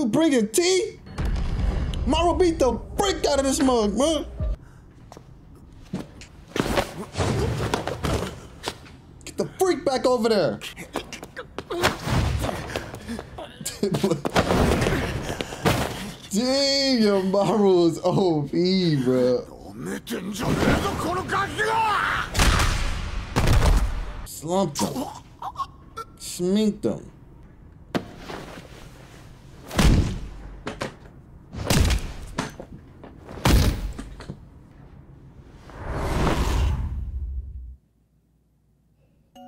Dude, bringing tea? Maru beat the freak out of this mug, man. Get the freak back over there. Damn, your is OP, bro. Slumped him. Sminked him.